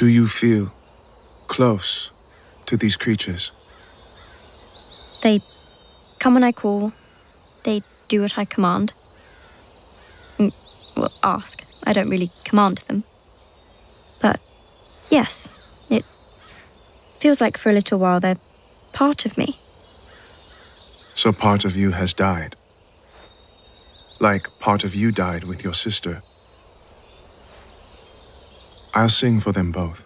Do you feel close to these creatures? They come when I call. They do what I command. Mm, Well, ask. I don't really command them. But yes, it feels like for a little while they're part of me. So part of you has died. Like part of you died with your sister. I'll sing for them both.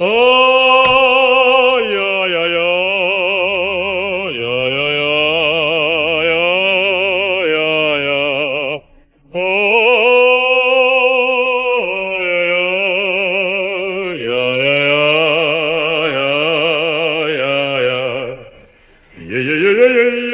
Oh, yeah, yeah, yeah. Yeah, yeah, yeah.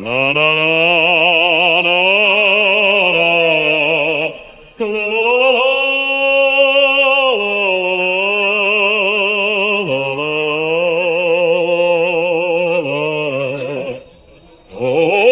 na na na na na Oh